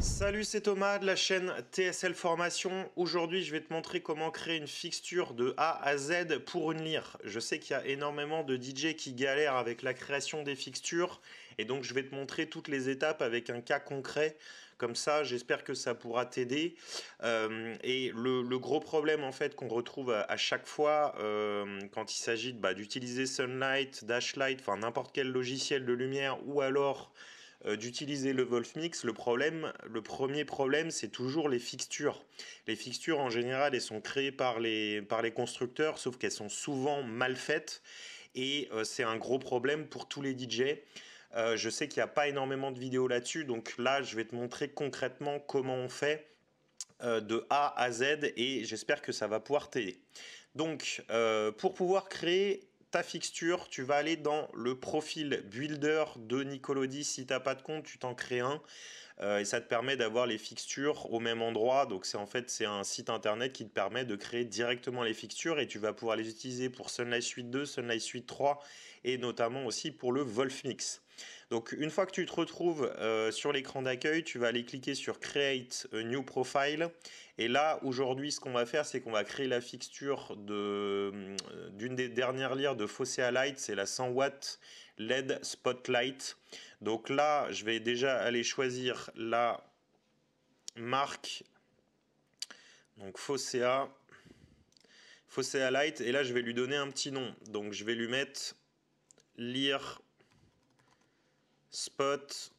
Salut, c'est Thomas de la chaîne TSL Formation. Aujourd'hui, je vais te montrer comment créer une fixture de A à Z pour une lyre. Je sais qu'il y a énormément de DJ qui galèrent avec la création des fixtures et donc je vais te montrer toutes les étapes avec un cas concret. Comme ça, j'espère que ça pourra t'aider. Euh, et le, gros problème en fait qu'on retrouve à, chaque fois euh, quand il s'agit bah, d'utiliser Sunlight, Dashlight, enfin n'importe quel logiciel de lumière ou alors euh, d'utiliser le Wolfmix, le problème, le premier problème, c'est toujours les fixtures. Les fixtures, en général, elles sont créées par les, par les constructeurs, sauf qu'elles sont souvent mal faites. Et euh, c'est un gros problème pour tous les DJ. Euh, je sais qu'il n'y a pas énormément de vidéos là-dessus, donc là, je vais te montrer concrètement comment on fait de A à Z et j'espère que ça va pouvoir t'aider. Donc, pour pouvoir créer ta fixture, tu vas aller dans le profil Builder de Nicolodi. Si tu n'as pas de compte, tu t'en crées un. Euh, et ça te permet d'avoir les fixtures au même endroit. Donc c'est en fait un site internet qui te permet de créer directement les fixtures et tu vas pouvoir les utiliser pour Sunlight Suite 2, Sunlight Suite 3 et notamment aussi pour le Wolfmix. Donc une fois que tu te retrouves euh, sur l'écran d'accueil, tu vas aller cliquer sur Create a New Profile. Et là, aujourd'hui, ce qu'on va faire, c'est qu'on va créer la fixture euh, d'une des dernières lyres de Fossea Light, c'est la 100 Watt LED Spotlight. Donc là, je vais déjà aller choisir la marque donc Fossea Fossea Light et là je vais lui donner un petit nom donc je vais lui mettre lire spot,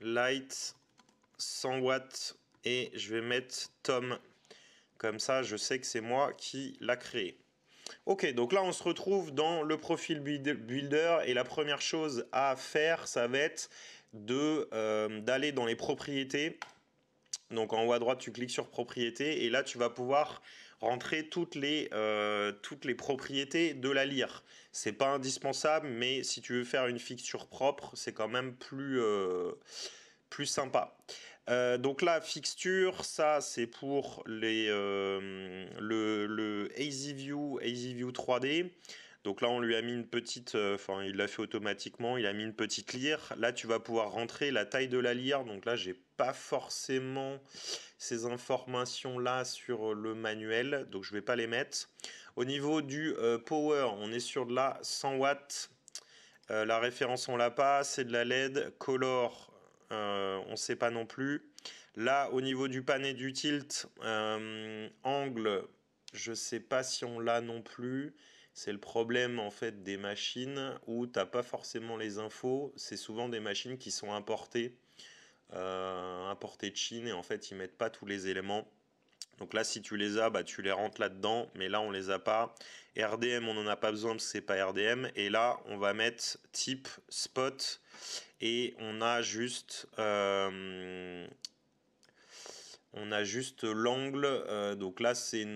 light, 100 watts et je vais mettre Tom. Comme ça, je sais que c'est moi qui l'a créé. Ok, donc là, on se retrouve dans le profil Builder et la première chose à faire, ça va être euh, d'aller dans les propriétés. Donc en haut à droite, tu cliques sur propriétés et là, tu vas pouvoir rentrer toutes les, euh, toutes les propriétés de la lyre. C'est pas indispensable, mais si tu veux faire une fixture propre, c'est quand même plus, euh, plus sympa. Euh, donc la fixture, ça c'est pour les, le, le EasyView, EasyView 3D. Donc là, on lui a mis une petite, euh, enfin, il l'a fait automatiquement, il a mis une petite lyre. Là, tu vas pouvoir rentrer la taille de la lyre. Donc là, j'ai pas forcément ces informations-là sur le manuel, donc je vais pas les mettre. Au niveau du euh, power, on est sur de la 100 watts. Euh, la référence, on l'a pas, c'est de la LED. Color, on ne sait pas non plus. Là, au niveau du pan et du tilt, angle, je sais pas si on l'a non plus. C'est le problème en fait des machines où tu n'as pas forcément les infos. C'est souvent des machines qui sont importées, euh, importées de Chine et en fait ils mettent pas tous les éléments. Donc là, si tu les as, bah, tu les rentres là-dedans, mais là, on les a pas. RDM, on n'en a pas besoin parce que c'est pas RDM. Et là, on va mettre type spot. Et on a juste euh, l'angle, euh, donc là c'est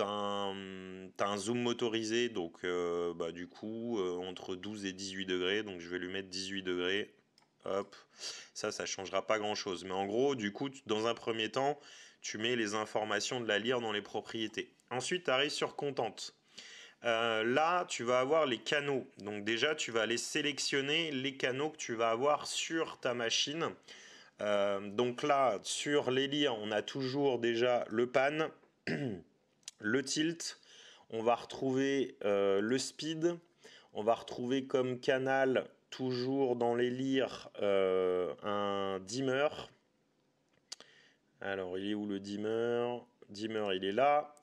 un, zoom motorisé, donc euh, bah, du coup entre 12 et 18 degrés, donc je vais lui mettre 18 degrés, hop, ça ça changera pas grand chose, mais en gros du coup dans un premier temps tu mets les informations de la lyre dans les propriétés. Ensuite tu arrives sur Contente. là, tu vas avoir les canaux. Donc déjà, tu vas aller sélectionner les canaux que tu vas avoir sur ta machine. Euh, donc là, sur les lyres, on a toujours déjà le pan, le tilt, on va retrouver euh, le speed, on va retrouver comme canal toujours dans les euh, un dimmer. Alors il est où le dimmer? Dimmer il est là.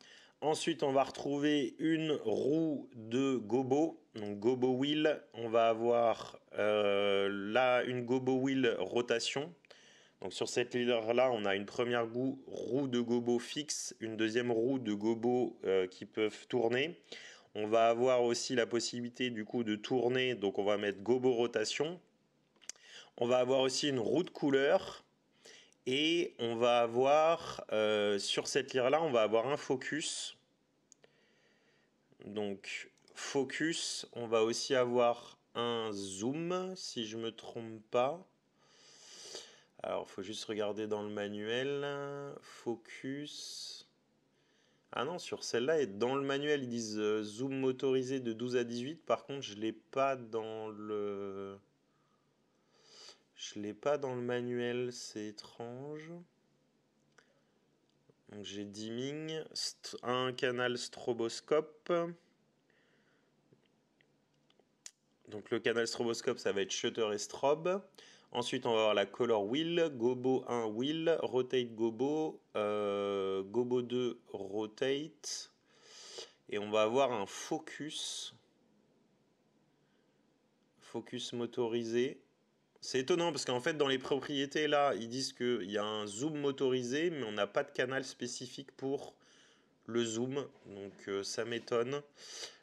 Ensuite on va retrouver une roue de gobo, donc gobo wheel. On va avoir là une gobo wheel rotation. Donc sur cette leader-là, on a une première roue de gobo fixe, une deuxième roue de gobo euh, qui peuvent tourner. On va avoir aussi la possibilité du coup de tourner, donc on va mettre gobo rotation. On va avoir aussi une roue de couleur. Et on va avoir, euh, sur cette lyre-là, on va avoir un focus. Donc focus, on va aussi avoir un zoom, si je ne me trompe pas. Alors, il faut juste regarder dans le manuel. Focus. Ah non, sur celle-là, et dans le manuel, ils disent euh, zoom motorisé de 12 à 18. Par contre, je ne l'ai pas dans le... Je l'ai pas dans le manuel, c'est étrange. Donc j'ai dimming, un canal stroboscope. Donc le canal stroboscope, ça va être shutter et strobe. Ensuite, on va avoir la color wheel, gobo 1 wheel, rotate gobo, euh, gobo 2 rotate. Et on va avoir un focus. Focus motorisé. C'est étonnant parce qu'en fait, dans les propriétés, là, ils disent qu'il y a un zoom motorisé, mais on n'a pas de canal spécifique pour le zoom. Donc euh, ça m'étonne.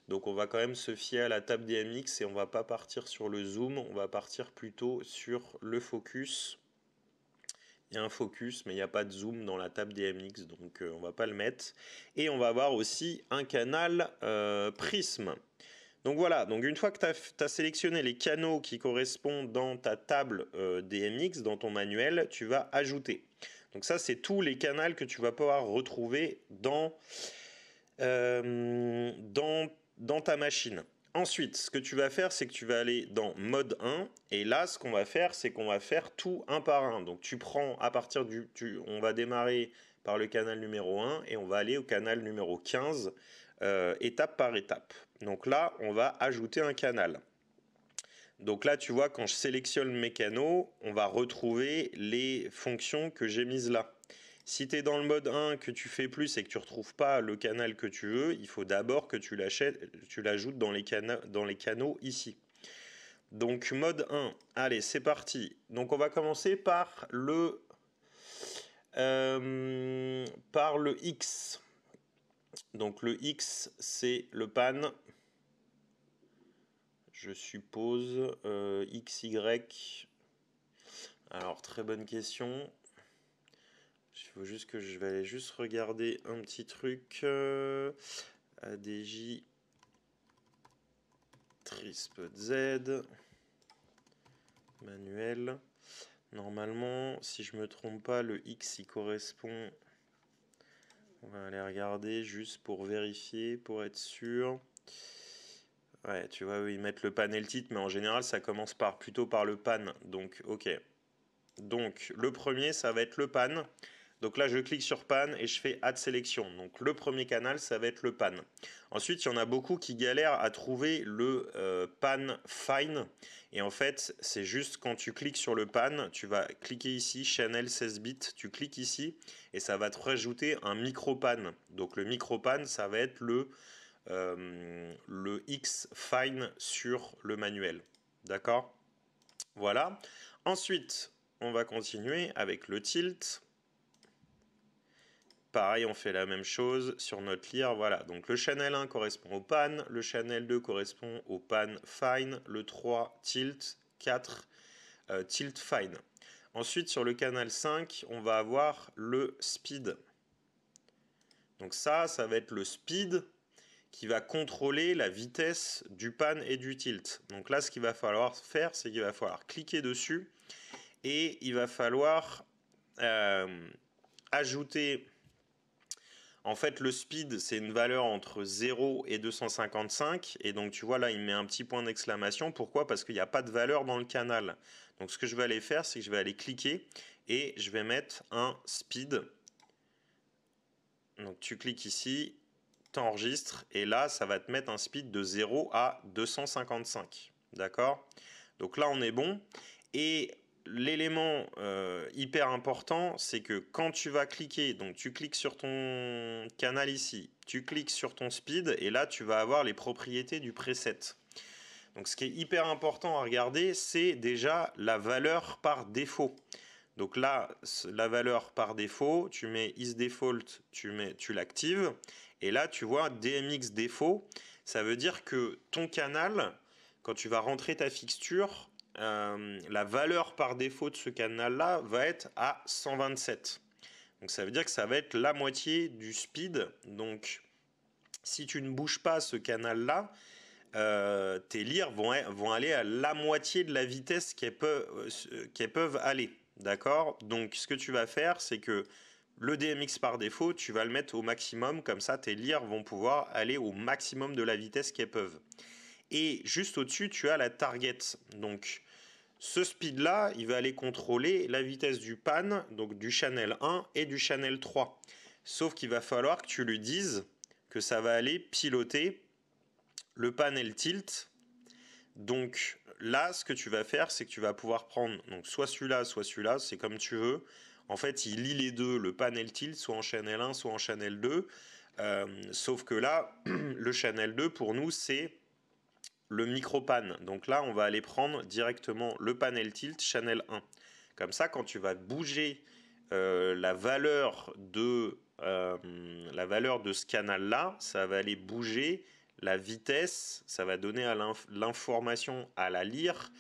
Donc on va quand même se fier à la table DMX et on va pas partir sur le zoom, on va partir plutôt sur le focus. Il y a un focus, mais il n'y a pas de zoom dans la table DMX, donc on euh, on va pas le mettre. Et on va avoir aussi un canal euh, prisme. Donc voilà, donc une fois que tu as, sélectionné les canaux qui correspondent dans ta table euh, DMX, dans ton manuel, tu vas ajouter. Donc ça, c'est tous les canaux que tu vas pouvoir retrouver dans, dans ta machine. Ensuite, ce que tu vas faire, c'est que tu vas aller dans mode 1. Et là, ce qu'on va faire, c'est qu'on va faire tout un par un. Donc, tu prends à partir du... on va démarrer par le canal numéro 1 et on va aller au canal numéro 15, euh, étape par étape. Donc là, on va ajouter un canal. Donc là, tu vois, quand je sélectionne mes canaux, on va retrouver les fonctions que j'ai mises là. Si tu es dans le mode 1, que tu fais plus et que tu ne retrouves pas le canal que tu veux, il faut d'abord que tu l'ajoutes dans, les dans les canaux ici. Donc mode 1, allez c'est parti. Donc on va commencer par le, euh, par le X. Donc le X c'est le pan. Je suppose euh, XY. Alors très bonne question. Il faut juste que je vais aller juste regarder un petit truc. Euh, ADJ Trisp Z manuel. Normalement, si je me trompe pas, le X y correspond. On va aller regarder juste pour vérifier, pour être sûr. Ouais, tu vois, ils mettent le pan et le titre, mais en général, ça commence par plutôt par le pan. Donc, ok. Donc, le premier, ça va être le pan. Donc là, je clique sur pan et je fais add sélection. Donc le premier canal, ça va être le pan. Ensuite, il y en a beaucoup qui galèrent à trouver le euh, pan fine. Et en fait, c'est juste quand tu cliques sur le pan, tu vas cliquer ici, channel 16 bits, tu cliques ici et ça va te rajouter un micro pan. Donc le micro pan, ça va être le, le X fine sur le manuel. D'accord? Voilà. Ensuite, on va continuer avec le tilt. Pareil, on fait la même chose sur notre lire. Voilà, donc le channel 1 correspond au pan, le channel 2 correspond au pan fine, le 3 tilt, 4 euh, tilt fine. Ensuite, sur le canal 5, on va avoir le speed. Donc ça, ça va être le speed qui va contrôler la vitesse du pan et du tilt. Donc là, ce qu'il va falloir faire, c'est qu'il va falloir cliquer dessus et il va falloir euh, ajouter en fait, le speed, c'est une valeur entre 0 et 255. Et donc, tu vois, là, il met un petit point d'exclamation. Pourquoi? Parce qu'il n'y a pas de valeur dans le canal. Donc, ce que je vais aller faire, c'est que je vais aller cliquer et je vais mettre un speed. Donc, tu cliques ici, tu enregistres et là, ça va te mettre un speed de 0 à 255. D'accord? Donc là, on est bon. Et l'élément euh, hyper important, c'est que quand tu vas cliquer, donc tu cliques sur ton canal ici, tu cliques sur ton speed, et là tu vas avoir les propriétés du preset. Donc ce qui est hyper important à regarder, c'est déjà la valeur par défaut. Donc là, la valeur par défaut, tu mets isDefault, tu, mets, tu l'actives, et là tu vois DMX défaut, ça veut dire que ton canal, quand tu vas rentrer ta fixture, euh, la valeur par défaut de ce canal-là va être à 127. Donc ça veut dire que ça va être la moitié du speed. Donc si tu ne bouges pas ce canal-là, euh, tes lires vont, vont, aller à la moitié de la vitesse qu'elles peuvent, euh, peuvent aller. D'accord? Donc ce que tu vas faire, c'est que le DMX par défaut, tu vas le mettre au maximum, comme ça tes lires vont pouvoir aller au maximum de la vitesse qu'elles peuvent. Et juste au-dessus, tu as la target. Donc Ce speed-là, il va aller contrôler la vitesse du pan, donc du channel 1 et du channel 3. Sauf qu'il va falloir que tu lui dises que ça va aller piloter le panel tilt. Donc là, ce que tu vas faire, c'est que tu vas pouvoir prendre donc soit celui-là, soit celui-là, c'est comme tu veux. En fait, il lit les deux, le panel tilt, soit en channel 1, soit en channel 2. Euh, sauf que là, le channel 2, pour nous, c'est le micro-pan. Donc là, on va aller prendre directement le panel tilt channel 1. Comme ça, quand tu vas bouger euh, la valeur de euh, la valeur de ce canal-là, ça va aller bouger la vitesse, ça va donner l'information à la lyre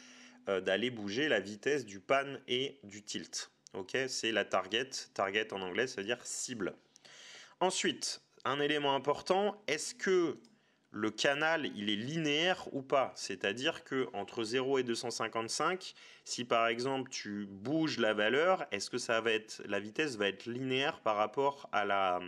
d'aller bouger la vitesse du pan et du tilt. Ok, c'est la target. Target en anglais, ça veut dire cible. Ensuite, un élément important, est-ce que le canal il est linéaire ou pas? C'est-à-dire que entre 0 et 255, si par exemple tu bouges la valeur, est-ce que ça va être la vitesse va être linéaire par rapport à la,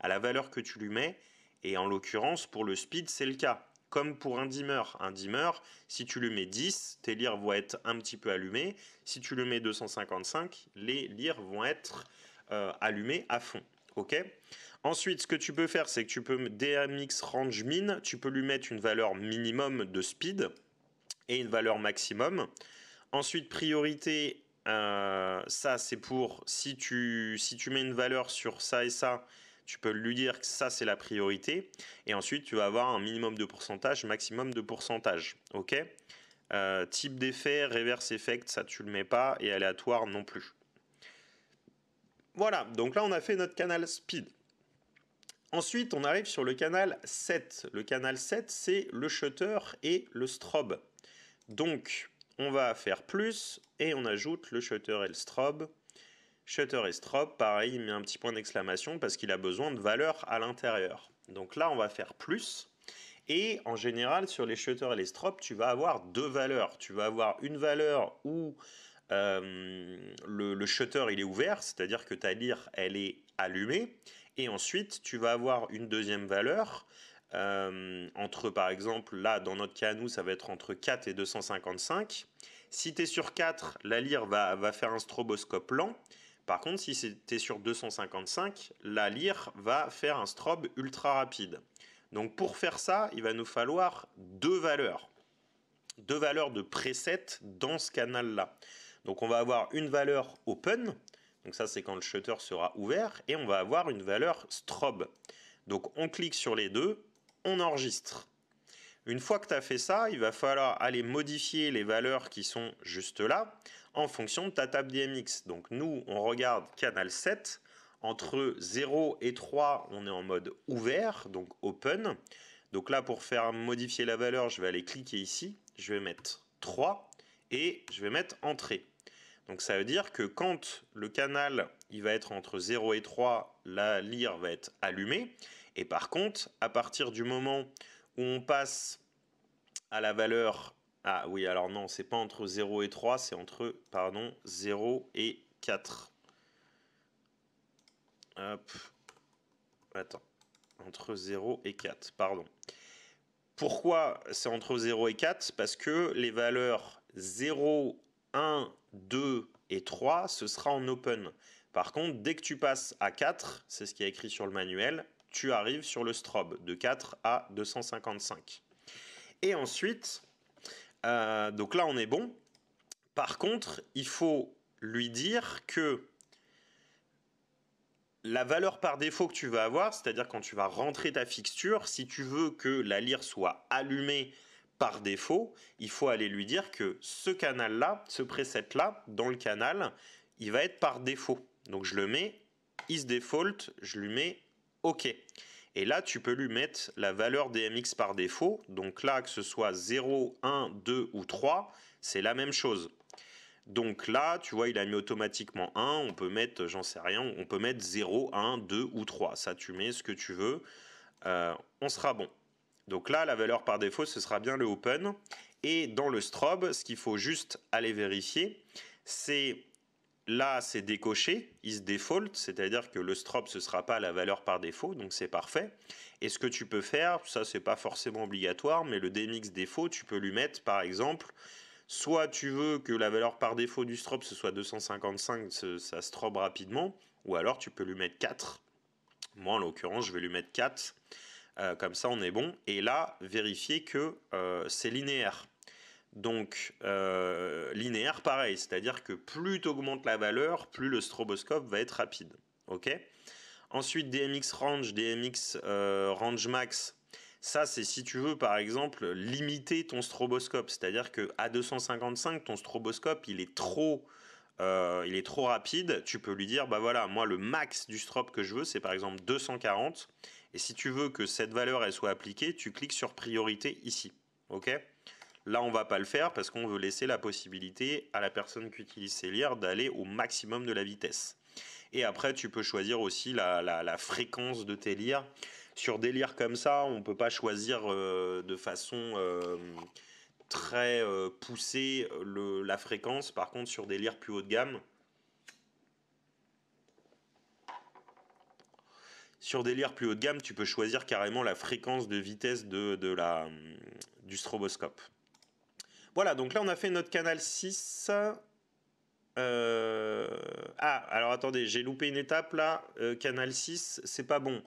à la valeur que tu lui mets? Et en l'occurrence pour le speed c'est le cas comme pour un dimmer. Un dimmer, si tu le mets 10, tes lyres vont être un petit peu allumées. Si tu le mets 255, les lyres vont être euh, allumées à fond. Ok? Ensuite, ce que tu peux faire, c'est que tu peux DMX range min, tu peux lui mettre une valeur minimum de speed et une valeur maximum. Ensuite, priorité, euh, ça c'est pour si tu mets une valeur sur ça et ça, tu peux lui dire que ça c'est la priorité. Et ensuite, tu vas avoir un minimum de pourcentage, maximum de pourcentage. Ok? Euh, Type d'effet, reverse effect, ça tu le mets pas, et aléatoire non plus. Voilà, donc là on a fait notre canal speed. Ensuite, on arrive sur le canal 7. Le canal 7, c'est le shutter et le strobe. Donc, on va faire plus et on ajoute le shutter et le strobe. Shutter et strobe, pareil, il met un petit point d'exclamation parce qu'il a besoin de valeur à l'intérieur. Donc là, on va faire plus. Et en général, sur les shutters et les strobes, tu vas avoir deux valeurs. Tu vas avoir une valeur où euh, le, shutter il est ouvert, c'est-à-dire que ta lyre elle est allumée. Et ensuite, tu vas avoir une deuxième valeur euh, entre, par exemple, là, dans notre cas, nous, ça va être entre 4 et 255. Si tu es sur 4, la lyre va, va faire un stroboscope lent. Par contre, si c'était sur 255, la lyre va faire un strobe ultra rapide. Donc pour faire ça, il va nous falloir deux valeurs. Deux valeurs de preset dans ce canal-là. Donc on va avoir une valeur open, donc ça c'est quand le shutter sera ouvert, et on va avoir une valeur strobe. Donc on clique sur les deux, on enregistre. Une fois que tu as fait ça, il va falloir aller modifier les valeurs qui sont juste là en fonction de ta table DMX. Donc nous, on regarde canal 7. Entre 0 et 3, on est en mode ouvert, donc open. Donc là, pour faire modifier la valeur, je vais aller cliquer ici. Je vais mettre 3 et je vais mettre entrée. Donc ça veut dire que quand le canal il va être entre 0 et 3, la lyre va être allumée. Et par contre, à partir du moment où on passe à la valeur ah oui, alors non, c'est pas entre 0 et 3, c'est entre, pardon, 0 et 4. Hop. Attends. Entre 0 et 4, pardon. Pourquoi c'est entre 0 et 4 Parce que les valeurs 0, 1, 2 et 3, ce sera en open. Par contre, dès que tu passes à 4, c'est ce qui est écrit sur le manuel, tu arrives sur le strobe de 4 à 255. Et ensuite, euh, donc là, on est bon. Par contre, il faut lui dire que la valeur par défaut que tu vas avoir, c'est-à-dire quand tu vas rentrer ta fixture, si tu veux que la lyre soit allumée par défaut, il faut aller lui dire que ce canal-là, ce preset-là, dans le canal, il va être par défaut. Donc je le mets is default, je lui mets OK. Et là, tu peux lui mettre la valeur DMX par défaut. Donc là, que ce soit 0, 1, 2 ou 3, c'est la même chose. Donc là, tu vois, il a mis automatiquement 1. On peut mettre, j'en sais rien, on peut mettre 0, 1, 2 ou 3. Ça, tu mets ce que tu veux. Euh, on sera bon. Donc là, la valeur par défaut, ce sera bien le open. Et dans le strobe, ce qu'il faut juste aller vérifier, c'est Là, c'est décoché, is default, c'est-à-dire que le strobe, ce ne sera pas la valeur par défaut, donc c'est parfait. Et ce que tu peux faire, ça, c'est pas forcément obligatoire, mais le DMX défaut, tu peux lui mettre, par exemple, Soit tu veux que la valeur par défaut du strobe ce soit 255, ça strobe rapidement, ou alors tu peux lui mettre 4. Moi en l'occurrence je vais lui mettre 4, euh, comme ça on est bon. Et là, vérifier que euh, c'est linéaire. Donc euh, linéaire pareil, c'est-à-dire que plus tu augmentes la valeur, plus le stroboscope va être rapide. Ensuite DMX range, DMX range max, ça, c'est si tu veux, par exemple, limiter ton stroboscope. C'est-à-dire que à 255, ton stroboscope, il est trop, euh, il est trop rapide. Tu peux lui dire, bah voilà, moi, le max du strobe que je veux, c'est par exemple 240. Et si tu veux que cette valeur, elle soit appliquée, tu cliques sur priorité ici. OK? Là, on va pas le faire parce qu'on veut laisser la possibilité à la personne qui utilise ses lires d'aller au maximum de la vitesse. Et après, tu peux choisir aussi la, fréquence de tes lires sur des lires comme ça, on ne peut pas choisir euh, de façon euh, très euh, poussée la fréquence. Par contre, sur des lires plus haut de gamme, tu peux choisir carrément la fréquence de vitesse du stroboscope. Voilà, donc là on a fait notre canal 6. Euh, ah, alors attendez, j'ai loupé une étape là. Euh, canal 6, c'est pas bon.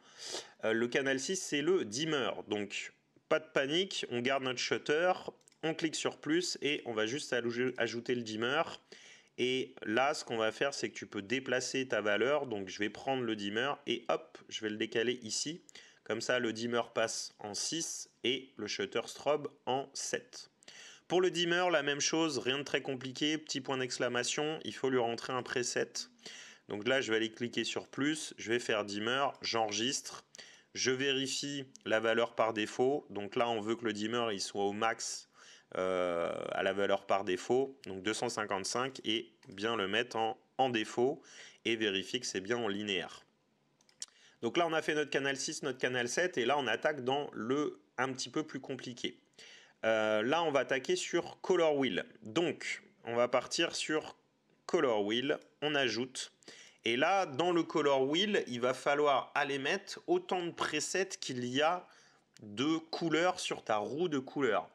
Euh, le canal 6, c'est le dimmer. Donc, pas de panique, on garde notre shutter, on clique sur plus et on va juste ajouter le dimmer. Et là, ce qu'on va faire, c'est que tu peux déplacer ta valeur. Donc, je vais prendre le dimmer et hop, je vais le décaler ici. Comme ça, le dimmer passe en 6 et le shutter strobe en 7. Pour le dimmer, la même chose, rien de très compliqué, petit point d'exclamation, il faut lui rentrer un preset. Donc là, je vais aller cliquer sur plus, je vais faire dimmer, j'enregistre, je vérifie la valeur par défaut. Donc là, on veut que le dimmer soit au max euh, à la valeur par défaut, donc 255, et bien le mettre en, en défaut et vérifier que c'est bien en linéaire. Donc là, on a fait notre canal 6, notre canal 7, et là, on attaque dans le un petit peu plus compliqué. Euh, là, on va attaquer sur Color Wheel. Donc, on va partir sur Color Wheel. On ajoute. Et là, dans le Color Wheel, il va falloir aller mettre autant de presets qu'il y a de couleurs sur ta roue de couleurs.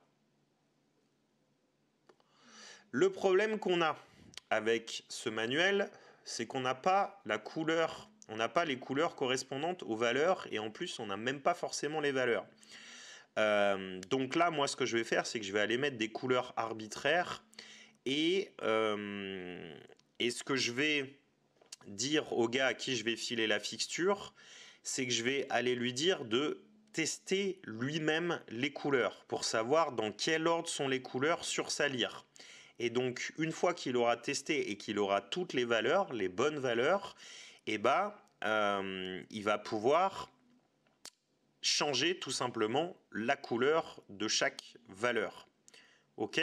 Le problème qu'on a avec ce manuel, c'est qu'on n'a pas la couleur, on n'a pas les couleurs correspondantes aux valeurs et en plus on n'a même pas forcément les valeurs. Euh, donc là, moi, ce que je vais faire, c'est que je vais aller mettre des couleurs arbitraires et, euh, et ce que je vais dire au gars à qui je vais filer la fixture, c'est que je vais aller lui dire de tester lui-même les couleurs pour savoir dans quel ordre sont les couleurs sur sa lyre. Et donc, une fois qu'il aura testé et qu'il aura toutes les valeurs, les bonnes valeurs, eh ben, euh, il va pouvoir changer tout simplement la couleur de chaque valeur. Ok?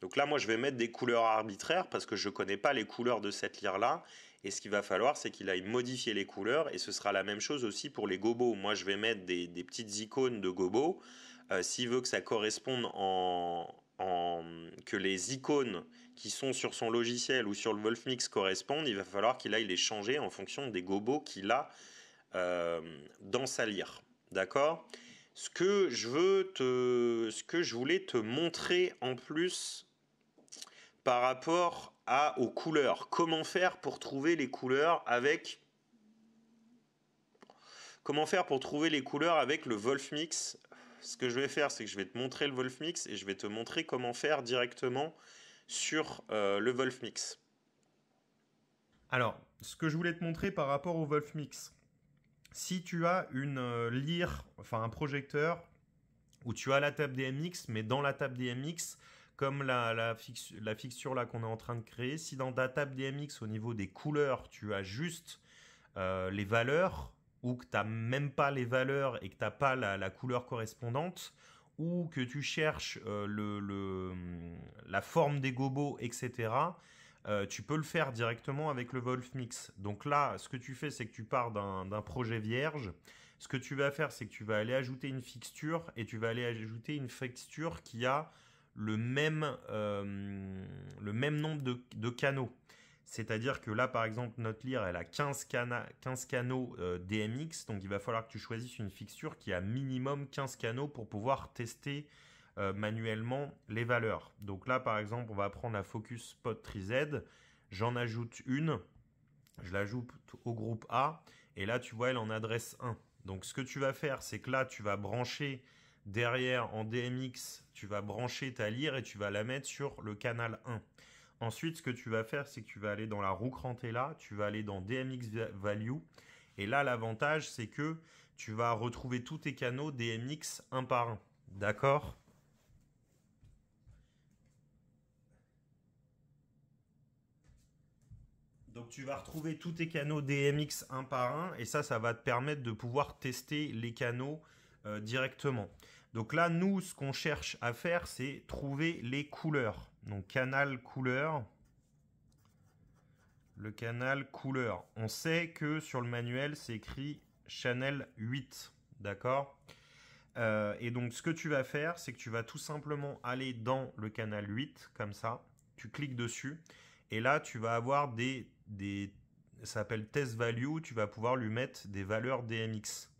Donc là, moi, je vais mettre des couleurs arbitraires parce que je ne connais pas les couleurs de cette lyre-là. Et ce qu'il va falloir, c'est qu'il aille modifier les couleurs. Et ce sera la même chose aussi pour les gobos. Moi, je vais mettre des, petites icônes de gobos. Euh, s'il veut que ça corresponde en, que les icônes qui sont sur son logiciel ou sur le Wolfmix correspondent, il va falloir qu'il aille les changer en fonction des gobos qu'il a euh, dans sa lyre. D'accord? Ce que je voulais te montrer en plus par rapport à, aux couleurs. Comment faire pour trouver les couleurs avec Comment faire pour trouver les couleurs avec le Wolfmix Ce que je vais faire, c'est que je vais te montrer le Wolfmix et je vais te montrer comment faire directement sur euh, le Wolfmix. Alors, ce que je voulais te montrer par rapport au Wolfmix, si tu as une euh, enfin un projecteur, où tu as la table DMX, mais dans la table DMX, comme la, fixture là qu'on est en train de créer, si dans ta table DMX au niveau des couleurs, tu as juste euh, les valeurs, ou que tu n'as même pas les valeurs et que tu n'as pas la, couleur correspondante, ou que tu cherches euh, la forme des gobos, etc., euh, tu peux le faire directement avec le Wolf Mix. Donc là, ce que tu fais, c'est que tu pars d'un projet vierge. Ce que tu vas faire, c'est que tu vas aller ajouter une fixture et tu vas aller ajouter une fixture qui a le même, euh, le nombre de, canaux. C'est-à-dire que là, par exemple, notre lyre, elle a 15, 15 canaux euh, DMX. Donc, il va falloir que tu choisisses une fixture qui a minimum 15 canaux pour pouvoir tester euh, manuellement les valeurs. Donc là, par exemple, on va prendre la Focus Spot Tree Z. J'en ajoute une. Je l'ajoute au groupe A. Et là, tu vois, elle en adresse 1. Donc ce que tu vas faire, c'est que là, tu vas brancher derrière en DMX, tu vas brancher ta lyre et tu vas la mettre sur le canal 1. Ensuite, ce que tu vas faire, c'est que tu vas aller dans la roue crantée là, tu vas aller dans DMX Value. Et là, l'avantage, c'est que tu vas retrouver tous tes canaux DMX un par un. D'accord? Donc tu vas retrouver tous tes canaux DMX un par un et ça, ça va te permettre de pouvoir tester les canaux euh, directement. Donc là, nous, ce qu'on cherche à faire, c'est trouver les couleurs. Donc canal couleur. Le canal couleur. On sait que sur le manuel, c'est écrit Channel 8. D'accord? Euh, Et donc, ce que tu vas faire, c'est que tu vas tout simplement aller dans le canal 8, comme ça. Tu cliques dessus. Et là, tu vas avoir des des, ça s'appelle test value, tu vas pouvoir lui mettre des valeurs DMX.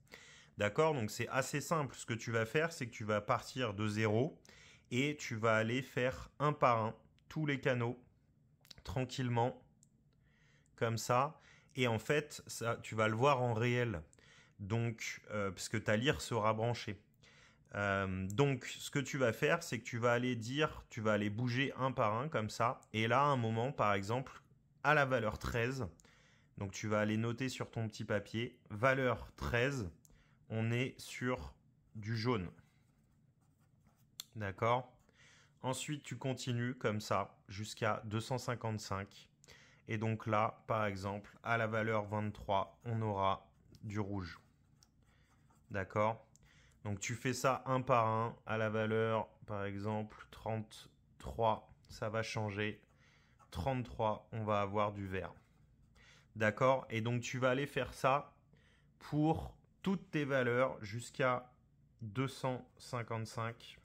D'accord? Donc c'est assez simple. Ce que tu vas faire, c'est que tu vas partir de zéro et tu vas aller faire un par un tous les canaux tranquillement comme ça. Et en fait, ça, tu vas le voir en réel. Donc, euh, puisque ta lyre sera branchée. Euh, donc, ce que tu vas faire, c'est que tu vas aller dire, tu vas aller bouger un par un comme ça. Et là, à un moment, par exemple, la valeur 13. Donc tu vas aller noter sur ton petit papier. Valeur 13, on est sur du jaune. D'accord? Ensuite, tu continues comme ça jusqu'à 255. Et donc là, par exemple, à la valeur 23, on aura du rouge. D'accord? Donc tu fais ça un par un. À la valeur, par exemple, 33, ça va changer. 33, on va avoir du vert. D'accord? Et donc tu vas aller faire ça pour toutes tes valeurs jusqu'à 255.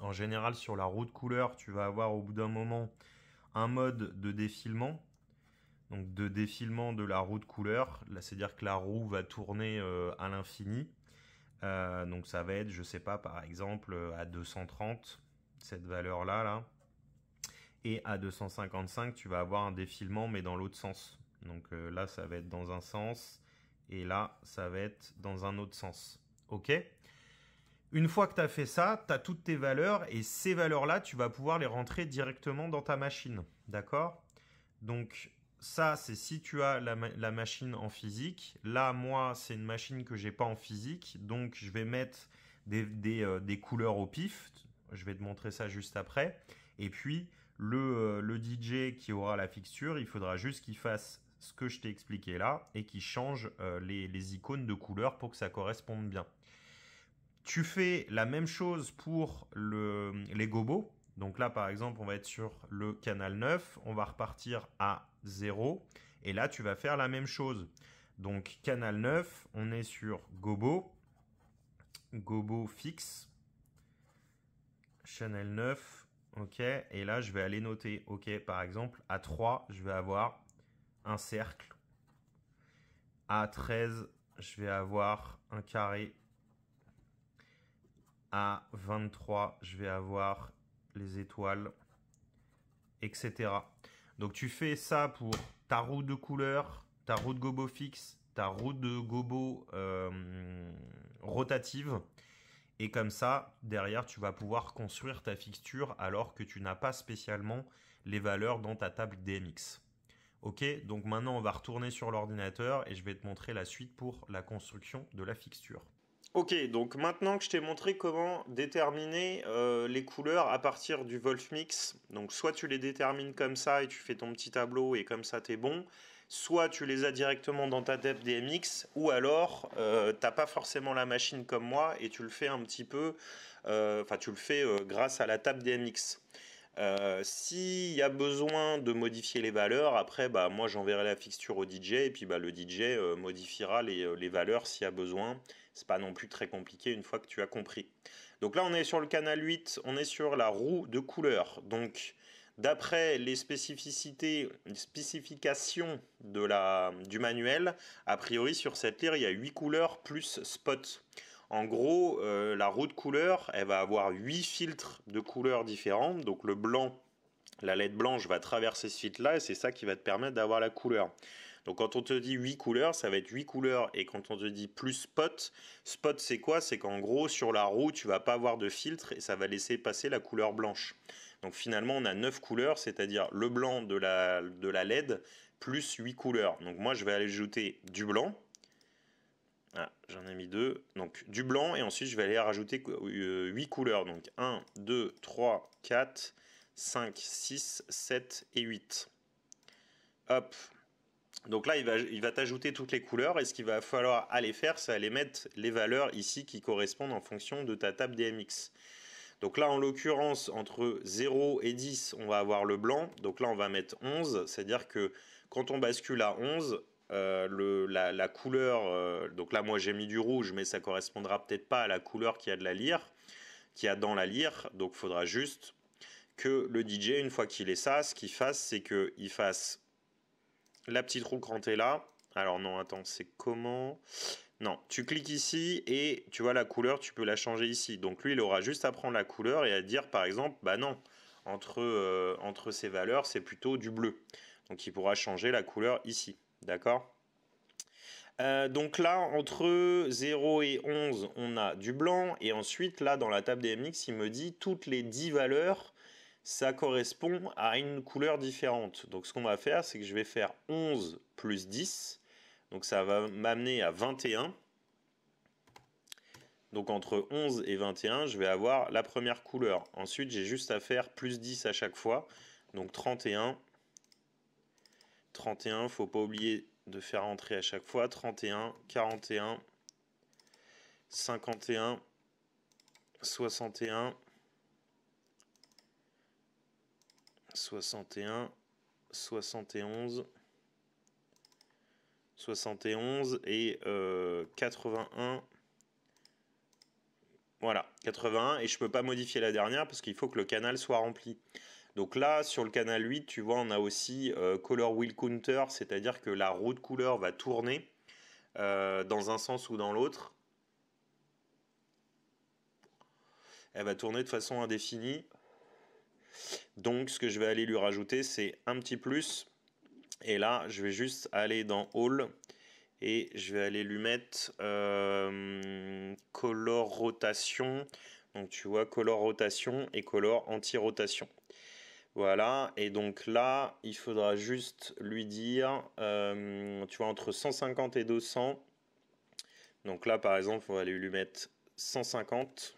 En général, sur la roue de couleur, tu vas avoir au bout d'un moment un mode de défilement. Donc de défilement de la roue de couleur. Là, c'est-à-dire que la roue va tourner euh, à l'infini. Euh, donc ça va être, je sais pas, par exemple, à 230, cette valeur-là. Là. Et à 255, tu vas avoir un défilement, mais dans l'autre sens. Donc euh, là, ça va être dans un sens. Et là, ça va être dans un autre sens. OK? Une fois que tu as fait ça, tu as toutes tes valeurs. Et ces valeurs-là, tu vas pouvoir les rentrer directement dans ta machine. D'accord? Donc ça, c'est si tu as la, machine en physique. Là, moi, c'est une machine que j'ai pas en physique. Donc, je vais mettre des, euh, des couleurs au pif. Je vais te montrer ça juste après. Et puis, euh, le, DJ qui aura la fixture, il faudra juste qu'il fasse ce que je t'ai expliqué là et qu'il change euh, les, icônes de couleur pour que ça corresponde bien. Tu fais la même chose pour les gobos. Donc là, par exemple, on va être sur le canal 9. On va repartir à 0. Et là, tu vas faire la même chose. Donc, canal 9, on est sur gobo. Gobo fixe. Channel 9. Ok, et là je vais aller noter. Ok, par exemple, à 3, je vais avoir un cercle. À 13, je vais avoir un carré. À 23, je vais avoir les étoiles, etc. Donc tu fais ça pour ta roue de couleur, ta roue de gobo fixe, ta roue de gobo euh, rotative. Et comme ça, derrière, tu vas pouvoir construire ta fixture alors que tu n'as pas spécialement les valeurs dans ta table DMX. Ok, donc maintenant on va retourner sur l'ordinateur et je vais te montrer la suite pour la construction de la fixture. Ok, donc maintenant que je t'ai montré comment déterminer euh, les couleurs à partir du Wolfmix, donc soit tu les détermines comme ça et tu fais ton petit tableau et comme ça t'es bon, soit tu les as directement dans ta table DMX, ou alors euh, tu n'as pas forcément la machine comme moi et tu le fais un petit peu, euh, enfin tu le fais euh, grâce à la table DMX. S'il y a besoin de modifier les valeurs, après bah, moi j'enverrai la fixture au DJ et puis bah, le DJ modifiera les, les valeurs s'il y a besoin. C'est pas non plus très compliqué une fois que tu as compris. Donc là on est sur le canal 8, on est sur la roue de couleur. Donc D'après les spécificités, spécifications de la, du manuel, a priori sur cette lyre, il y a 8 couleurs plus spot. En gros, euh, la roue de couleur, elle va avoir 8 filtres de couleurs différentes. Donc le blanc, la LED blanche va traverser ce filtre-là et c'est ça qui va te permettre d'avoir la couleur. Donc quand on te dit 8 couleurs, ça va être 8 couleurs. Et quand on te dit plus spot, spot c'est quoi? C'est qu'en gros sur la roue, tu vas pas avoir de filtre et ça va laisser passer la couleur blanche. Donc finalement on a 9 couleurs, c'est-à-dire le blanc de la, LED plus 8 couleurs. Donc moi je vais aller ajouter du blanc. Ah, j'en ai mis deux. Donc du blanc et ensuite je vais aller rajouter 8 euh, couleurs. Donc 1, 2, 3, 4, 5, 6, 7 et 8. Hop, donc là, il va t'ajouter toutes les couleurs et ce qu'il va falloir aller faire, c'est aller mettre les valeurs ici qui correspondent en fonction de ta table DMX. Donc là, en l'occurrence, entre 0 et 10, on va avoir le blanc. Donc là, on va mettre 11. C'est-à-dire que quand on bascule à 11, euh, la, couleur, euh, donc là, moi j'ai mis du rouge, mais ça correspondra peut-être pas à la couleur qu'il y a de la lyre, qu'il y a dans la lyre. Donc il faudra juste que le DJ, une fois qu'il est ça, ce qu'il fasse, c'est qu'il fasse la petite roue crantée là. Alors non, attends, c'est comment? Non, tu cliques ici et tu vois la couleur, tu peux la changer ici. Donc lui, il aura juste à prendre la couleur et à dire par exemple, bah non, entre, euh, ces valeurs, c'est plutôt du bleu. Donc il pourra changer la couleur ici. D'accord? Euh, donc là, entre 0 et 11, on a du blanc. Et ensuite, là, dans la table DMX, il me dit toutes les 10 valeurs ça correspond à une couleur différente. Donc ce qu'on va faire, c'est que je vais faire 11 plus 10. Donc ça va m'amener à 21. Donc entre 11 et 21, je vais avoir la première couleur. Ensuite, j'ai juste à faire plus 10 à chaque fois. Donc 31. 31, faut pas oublier de faire entrer à chaque fois. 31, 41, 51, 61, 61, 71, 71 et 81. Euh, voilà, 81 et je peux pas modifier la dernière parce qu'il faut que le canal soit rempli. Donc là, sur le canal 8, tu vois, on a aussi euh, Color Wheel Counter, c'est-à-dire que la roue de couleur va tourner euh, dans un sens ou dans l'autre. Elle va tourner de façon indéfinie. Donc ce que je vais aller lui rajouter, c'est un petit plus. Et là, je vais juste aller dans All et je vais aller lui mettre euh, color rotation. Donc tu vois, color rotation et color anti-rotation. Voilà, et donc là, il faudra juste lui dire, euh, tu vois, entre 150 et 200. Donc là, par exemple, on va aller lui mettre 150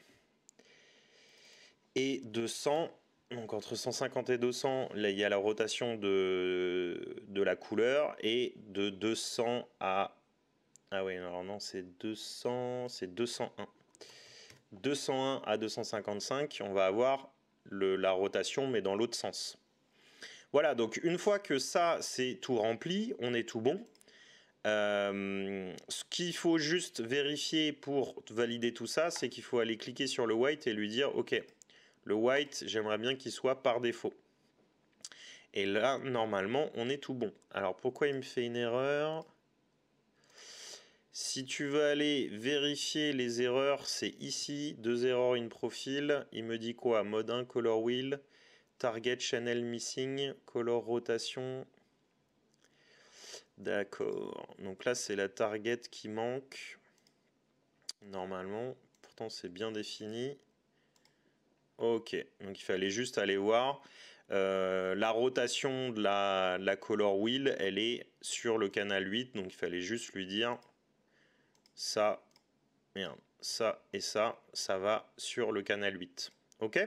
et 200 donc entre 150 et 200, là, il y a la rotation de, de la couleur et de 200 à ah oui, alors non, c'est 200, c'est 201. 201 à 255, on va avoir le, la rotation mais dans l'autre sens. Voilà, donc une fois que ça c'est tout rempli, on est tout bon. Euh, ce qu'il faut juste vérifier pour valider tout ça, c'est qu'il faut aller cliquer sur le white et lui dire OK, le white, j'aimerais bien qu'il soit par défaut. Et là, normalement, on est tout bon. Alors pourquoi il me fait une erreur? Si tu veux aller vérifier les erreurs, c'est ici, deux erreurs in profil. Il me dit quoi? Mode 1, color wheel, target channel missing, color rotation. D'accord. Donc là, c'est la target qui manque. Normalement, pourtant c'est bien défini. Ok, donc il fallait juste aller voir. Euh, la rotation de la, color wheel, elle est sur le canal 8, donc il fallait juste lui dire ça, merde, ça et ça, ça va sur le canal 8. Ok?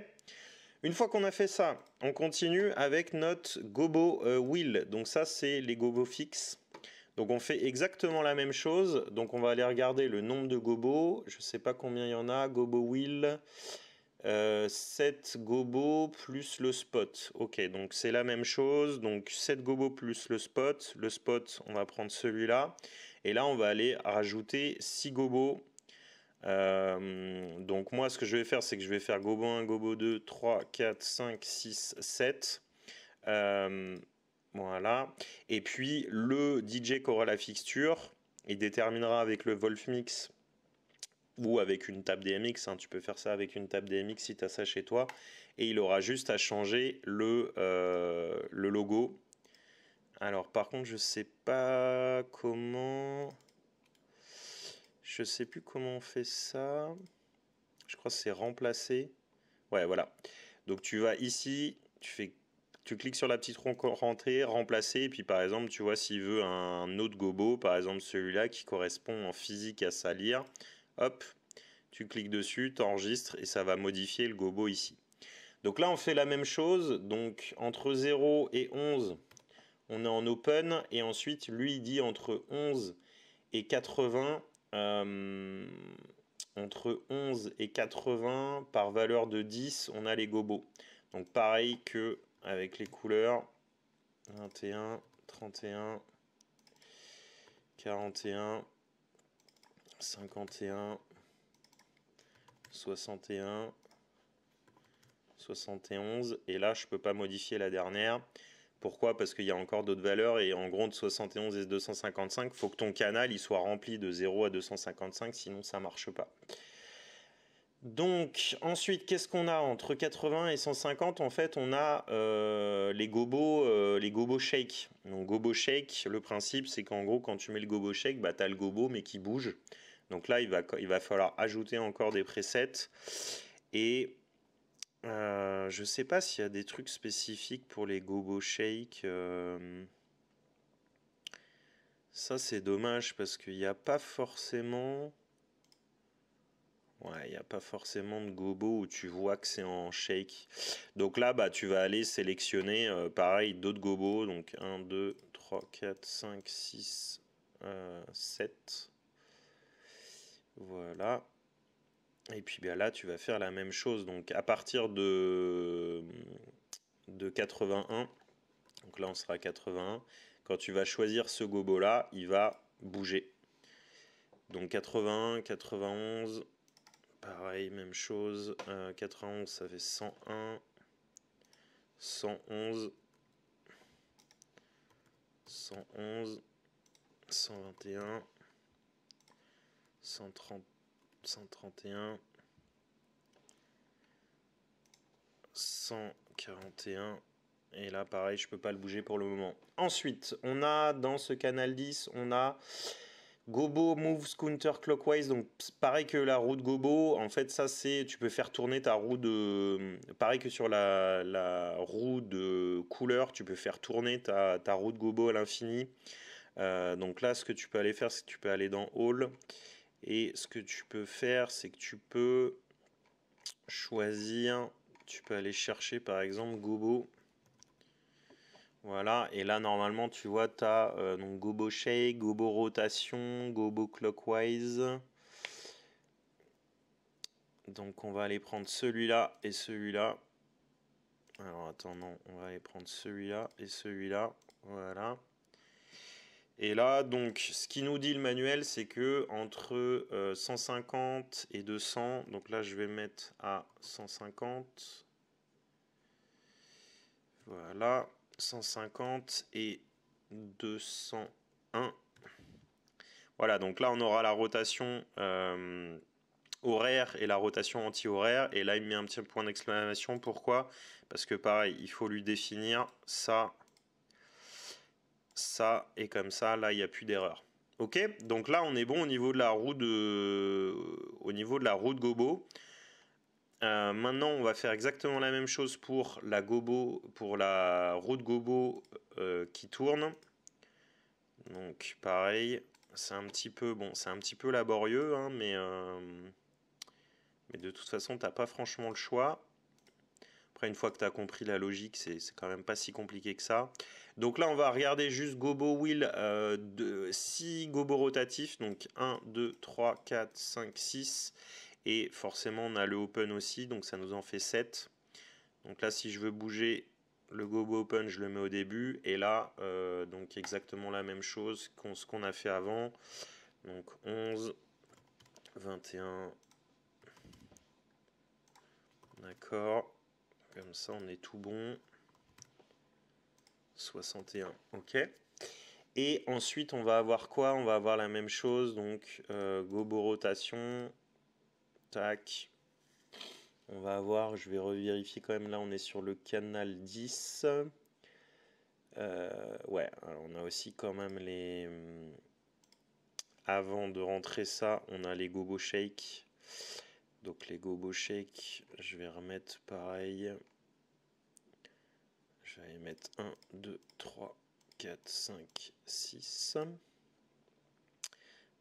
Une fois qu'on a fait ça, on continue avec notre gobo euh, wheel. Donc ça, c'est les gobos fixes. Donc on fait exactement la même chose. Donc on va aller regarder le nombre de gobos. Je ne sais pas combien il y en a. Gobo wheel. 7 euh, gobos plus le spot. Ok, donc c'est la même chose. Donc 7 gobos plus le spot. Le spot, on va prendre celui-là. Et là, on va aller rajouter 6 gobos. Euh, donc moi, ce que je vais faire, c'est que je vais faire gobo 1, gobo 2, 3, 4, 5, 6, 7. voilà. Et puis le DJ qui aura la fixture, il déterminera avec le Wolfmix ou avec une table DMX. Hein. Tu peux faire ça avec une table DMX si tu as ça chez toi. Et il aura juste à changer le, euh, le logo. Alors par contre, je sais pas comment... Je sais plus comment on fait ça. Je crois que c'est remplacer. Ouais, voilà. Donc tu vas ici, tu fais tu cliques sur la petite rentrée, remplacer, et puis par exemple, tu vois s'il veut un autre gobo, par exemple celui-là qui correspond en physique à sa lire, hop, tu cliques dessus, tu enregistres et ça va modifier le gobo ici. Donc là, on fait la même chose, donc entre 0 et 11, on est en open, et ensuite, lui, il dit entre 11 et 80, euh, entre 11 et 80, par valeur de 10, on a les gobos. Donc pareil que avec les couleurs 21, 31, 41, 51, 61, 71 et là je peux pas modifier la dernière. Pourquoi? Parce qu'il y a encore d'autres valeurs et en gros de 71 et 255, il faut que ton canal il soit rempli de 0 à 255 sinon ça marche pas. Donc ensuite, qu'est-ce qu'on a? Entre 80 et 150 En fait, on a euh, les gobos, euh, les gobo shake. Donc gobo shake, le principe c'est qu'en gros, quand tu mets le gobo shake, bah, as le gobo mais qui bouge. Donc là, il va, falloir ajouter encore des presets. Et euh, je sais pas s'il y a des trucs spécifiques pour les gobo shake. Ça c'est dommage parce qu'il n'y a pas forcément... Ouais, il n'y a pas forcément de gobo où tu vois que c'est en shake. Donc là, bah, tu vas aller sélectionner, euh, pareil, d'autres gobos. Donc 1, 2, 3, 4, 5, 6, 7. Voilà. Et puis bien là, tu vas faire la même chose. Donc à partir de, de 81, donc là on sera à 81, quand tu vas choisir ce gobo là, il va bouger. Donc 81, 91, Pareil, même chose. 91, euh, ça fait 101. 111. 111. 121. 130. 131. 141. Et là, pareil, je peux pas le bouger pour le moment. Ensuite, on a dans ce canal 10, on a Gobo moves counterclockwise, donc pareil que la roue de Gobo, en fait ça c'est, tu peux faire tourner ta roue de, pareil que sur la, roue de couleur, tu peux faire tourner ta, roue de Gobo à l'infini. Euh, donc là ce que tu peux aller faire c'est que tu peux aller dans All, et ce que tu peux faire c'est que tu peux choisir, tu peux aller chercher par exemple Gobo, voilà, et là normalement tu vois, tu as euh, donc gobo shake, gobo rotation, gobo clockwise. Donc on va aller prendre celui-là et celui-là. Alors attends, non, on va aller prendre celui-là et celui-là. Voilà. Et là, donc, ce qui nous dit le manuel, c'est que entre 150 euh, et 200, donc là je vais mettre à 150. Voilà. 150 et 201. Voilà, donc là on aura la rotation euh, horaire et la rotation anti-horaire. Et là il met un petit point d'exclamation. Pourquoi? Parce que pareil, il faut lui définir ça, ça et comme ça. Là il n'y a plus d'erreur. Ok, donc là on est bon au niveau de la roue de, au niveau de la roue de gobo. Euh, maintenant, on va faire exactement la même chose pour la gobo, pour la route gobo euh, qui tourne. Donc, pareil, c'est un petit peu bon, c'est un petit peu laborieux, hein, mais euh, mais de toute façon, t'as pas franchement le choix. Après, une fois que tu as compris la logique, c'est quand même pas si compliqué que ça. Donc là, on va regarder juste gobo wheel de 6 gobo rotatifs. Donc 1, 2, 3, 4, 5, 6. Et forcément, on a le open aussi, donc ça nous en fait 7. Donc là, si je veux bouger le gobo open, je le mets au début. Et là, euh, donc exactement la même chose qu'on ce qu'on a fait avant. Donc 11, 21. D'accord. Comme ça, on est tout bon. 61. Ok. Et ensuite, on va avoir quoi? On va avoir la même chose. Donc, euh, gobo rotation Tac. On va voir, je vais revérifier quand même. Là, on est sur le canal 10. Euh, ouais, on a aussi quand même les. Hum, avant de rentrer ça, on a les gogo shake. Donc les gogo shake, je vais remettre pareil. Je vais mettre 1, 2, 3, 4, 5, 6.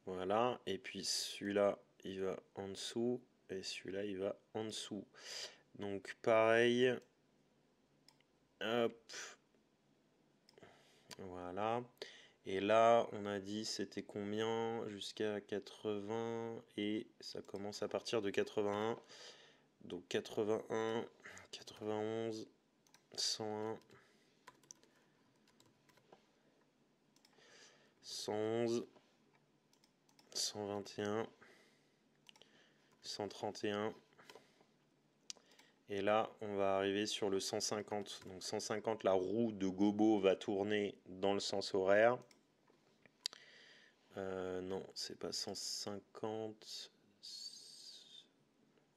Voilà, et puis celui-là, il va en dessous, et celui-là, il va en dessous. Donc pareil. Hop. Voilà. Et là, on a dit c'était combien Jusqu'à 80 et ça commence à partir de 81. Donc 81, 91, 101, 111, 121, 131. Et là, on va arriver sur le 150. Donc 150, la roue de gobo va tourner dans le sens horaire. Euh, non, c'est pas 150.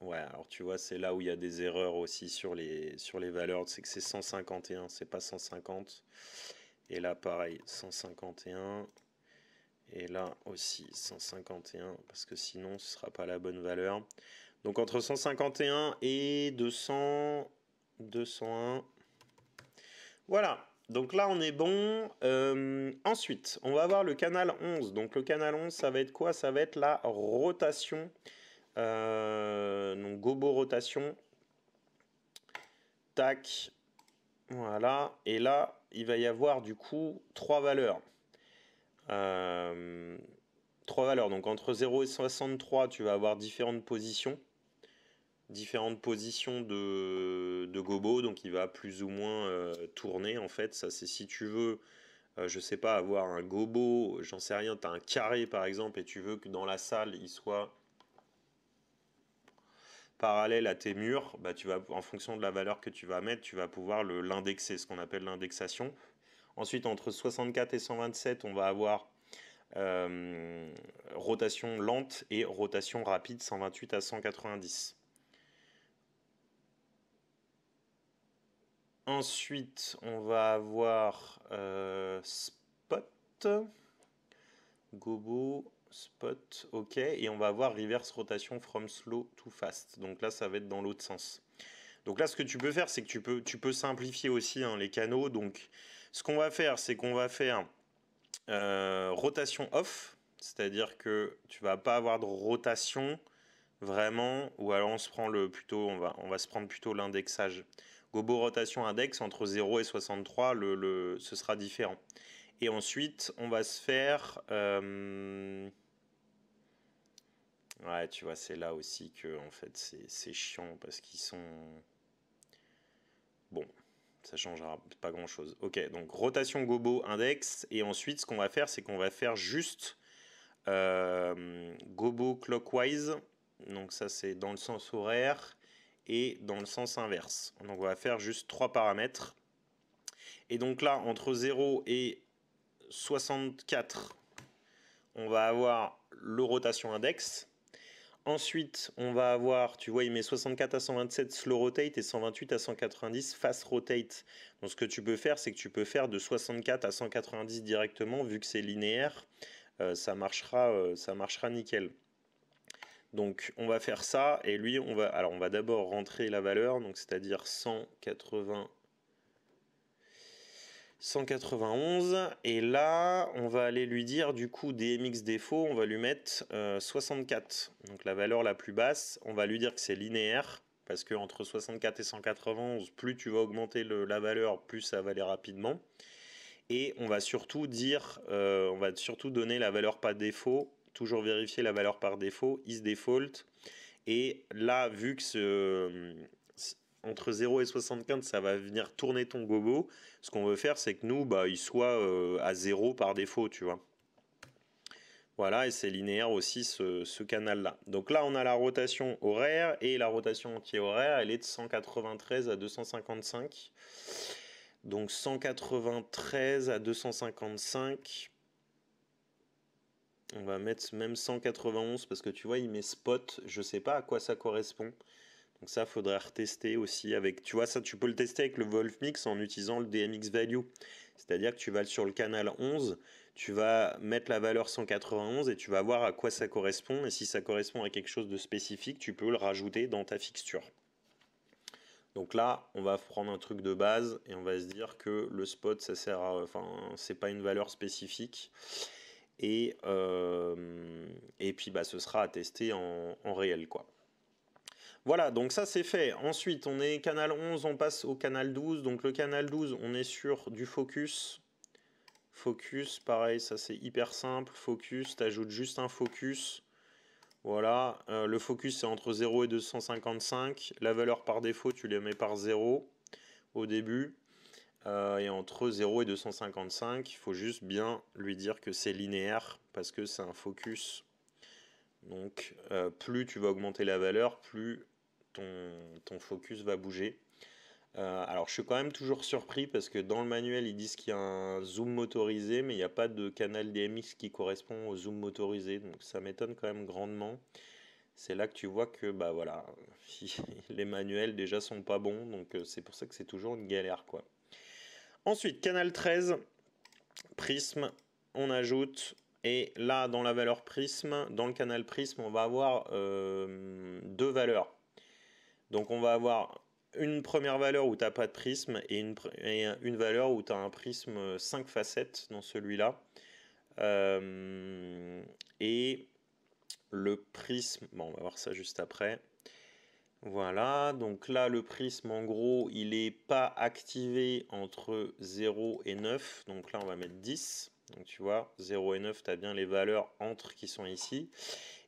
Ouais, alors tu vois, c'est là où il y a des erreurs aussi sur les, valeurs. C'est que c'est 151, c'est pas 150. Et là, pareil, 151. Et là aussi 151, parce que sinon ce ne sera pas la bonne valeur. Donc entre 151 et 200, 201. Voilà, donc là on est bon. Euh, ensuite, on va avoir le canal 11. Donc le canal 11, ça va être quoi? Ça va être la rotation. Euh, donc gobo rotation. Tac. Voilà. Et là, il va y avoir du coup trois valeurs. Euh, trois valeurs. Donc entre 0 et 63, tu vas avoir différentes positions. Différentes positions de, de gobo. Donc il va plus ou moins euh, tourner en fait. Ça c'est si tu veux, euh, je sais pas, avoir un gobo, j'en sais rien, tu as un carré par exemple et tu veux que dans la salle il soit parallèle à tes murs, bah, tu vas, en fonction de la valeur que tu vas mettre, tu vas pouvoir l'indexer, ce qu'on appelle l'indexation. Ensuite, entre 64 et 127, on va avoir euh, rotation lente et rotation rapide 128 à 190. Ensuite, on va avoir euh, spot, gobo, spot, ok, et on va avoir reverse rotation from slow to fast. Donc là, ça va être dans l'autre sens. Donc là, ce que tu peux faire, c'est que tu peux, tu peux simplifier aussi hein, les canaux. Donc ce qu'on va faire, c'est qu'on va faire euh, rotation off, c'est-à-dire que tu vas pas avoir de rotation vraiment, ou alors on se prend le plutôt, on va, on va se prendre plutôt l'indexage. Gobo rotation index entre 0 et 63, le, le, ce sera différent. Et ensuite, on va se faire. Euh, ouais, tu vois, c'est là aussi que en fait c'est chiant parce qu'ils sont. Bon, ça changera pas grand chose. Ok, donc rotation gobo index. Et ensuite, ce qu'on va faire, c'est qu'on va faire juste euh, gobo clockwise. Donc ça, c'est dans le sens horaire et dans le sens inverse. Donc on va faire juste trois paramètres. Et donc là, entre 0 et 64, on va avoir le rotation index. Ensuite, on va avoir, tu vois, il met 64 à 127 slow rotate et 128 à 190 fast rotate. Donc ce que tu peux faire, c'est que tu peux faire de 64 à 190 directement, vu que c'est linéaire, euh, euh, ça marchera nickel. Donc on va faire ça et lui, on va, alors on va d'abord rentrer la valeur, donc c'est-à-dire 180 191 et là on va aller lui dire du coup DMX défaut on va lui mettre 64 euh, donc la valeur la plus basse on va lui dire que c'est linéaire parce que entre 64 et 191 plus tu vas augmenter la valeur plus ça va aller rapidement. Et on va surtout dire euh, on va surtout donner la valeur par défaut toujours vérifier la valeur par défaut is default et là vu que ce entre 0 et 75, ça va venir tourner ton gobo. Ce qu'on veut faire, c'est que nous, bah, il soit euh, à 0 par défaut, tu vois. Voilà, et c'est linéaire aussi ce, canal-là. Donc là, on a la rotation horaire et la rotation anti-horaire, elle est de 193 à 255. Donc 193 à 255. On va mettre même 191 parce que tu vois, il met spot. Je sais pas à quoi ça correspond. Donc ça, faudrait retester aussi avec. Tu vois, ça, tu peux le tester avec le Wolfmix en utilisant le DMX Value. C'est-à-dire que tu vas sur le canal 11, tu vas mettre la valeur 191 et tu vas voir à quoi ça correspond. Et si ça correspond à quelque chose de spécifique, tu peux le rajouter dans ta fixture. Donc là, on va prendre un truc de base et on va se dire que le spot, ça sert à, enfin, c'est pas une valeur spécifique. Et, euh, et puis, bah, ce sera à tester en, en réel, quoi. Voilà, donc ça c'est fait. Ensuite, on est canal 11, on passe au canal 12. Donc le canal 12, on est sur du focus. Focus, pareil, ça c'est hyper simple. Focus, tu ajoutes juste un focus. Voilà, euh, le focus c'est entre 0 et 255. La valeur par défaut, tu les mets par 0 au début. Euh, et entre 0 et 255, il faut juste bien lui dire que c'est linéaire parce que c'est un focus. Donc euh, plus tu vas augmenter la valeur, plus ton, focus va bouger. Euh, alors je suis quand même toujours surpris parce que dans le manuel ils disent qu'il y a un zoom motorisé mais il n'y a pas de canal DMX qui correspond au zoom motorisé donc ça m'étonne quand même grandement. C'est là que tu vois que bah voilà les manuels déjà sont pas bons donc c'est pour ça que c'est toujours une galère quoi. Ensuite canal 13 prisme on ajoute et là dans la valeur prisme dans le canal prisme on va avoir euh, deux valeurs donc on va avoir une première valeur où tu n'as pas de prisme et une, valeur où tu as un prisme 5 facettes dans celui-là. Euh, et le prisme, bon, on va voir ça juste après. Voilà, donc là le prisme en gros il n'est pas activé entre 0 et 9, donc là on va mettre 10. Donc tu vois, 0 et 9, tu as bien les valeurs entre qui sont ici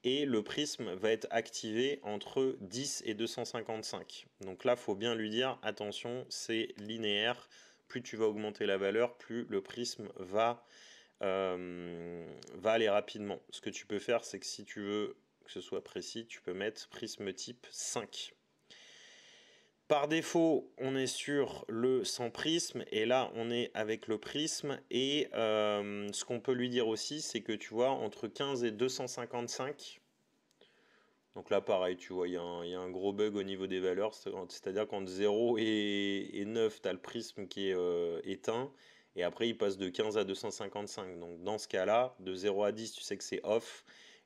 et le prisme va être activé entre 10 et 255. Donc là, il faut bien lui dire, attention, c'est linéaire. Plus tu vas augmenter la valeur, plus le prisme va, euh, va aller rapidement. Ce que tu peux faire, c'est que si tu veux que ce soit précis, tu peux mettre prisme type 5. Par défaut, on est sur le sans prisme et là on est avec le prisme et euh, ce qu'on peut lui dire aussi c'est que tu vois entre 15 et 255 donc là pareil tu vois il y, a un gros bug au niveau des valeurs c'est-à-dire qu'entre 0 et, 9 tu as le prisme qui est euh, éteint et après il passe de 15 à 255 donc dans ce cas là de 0 à 10 tu sais que c'est off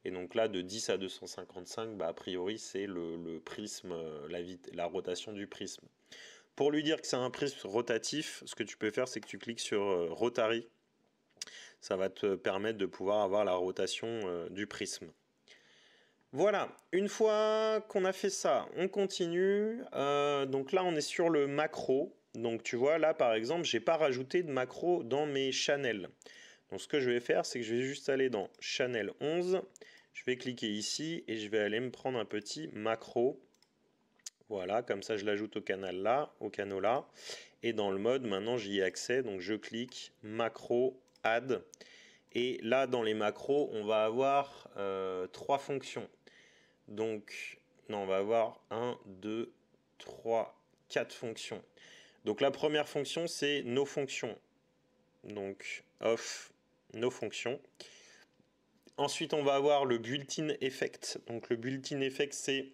et donc là, de 10 à 255, bah, a priori, c'est le, prisme, euh, la, la rotation du prisme. Pour lui dire que c'est un prisme rotatif, ce que tu peux faire, c'est que tu cliques sur euh, Rotary. Ça va te permettre de pouvoir avoir la rotation euh, du prisme. Voilà, une fois qu'on a fait ça, on continue. donc là, on est sur le macro. Donc tu vois, là par exemple, j'ai pas rajouté de macro dans mes channels. Donc ce que je vais faire, c'est que je vais juste aller dans Channel 11. Je vais cliquer ici et je vais aller me prendre un petit macro. Voilà, comme ça je l'ajoute au canal là, au canal là. Et dans le mode, maintenant j'y ai accès. Donc je clique macro, add. Et là, dans les macros, on va avoir euh, trois fonctions. Donc, non, on va avoir 1, 2, 3, 4 fonctions. Donc la première fonction, c'est nos fonctions. Donc off nos fonctions. Ensuite, on va avoir le built-in effect. Donc le built-in effect, c'est